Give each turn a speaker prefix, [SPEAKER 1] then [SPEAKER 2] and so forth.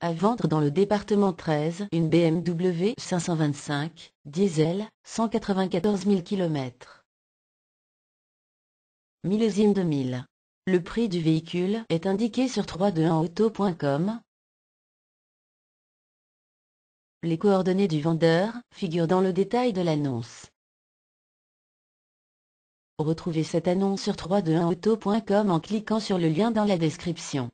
[SPEAKER 1] À vendre dans le département 13, une BMW 525, diesel, 194 000 km. Millésime 2000. Le prix du véhicule est indiqué sur 321auto.com. Les coordonnées du vendeur figurent dans le détail de l'annonce. Retrouvez cette annonce sur 321auto.com en cliquant sur le lien dans la description.